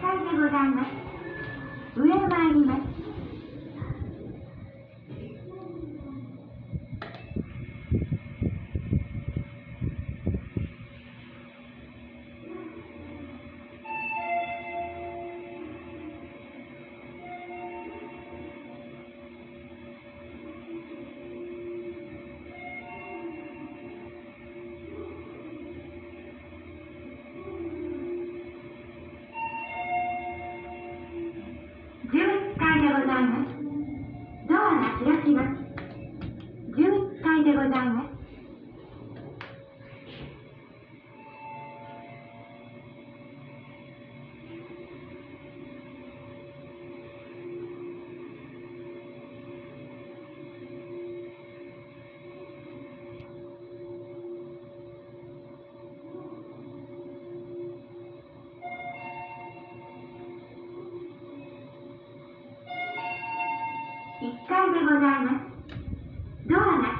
際でございます。上へ参ります。ございます。ドアが開きます。1階でございます。ドアが。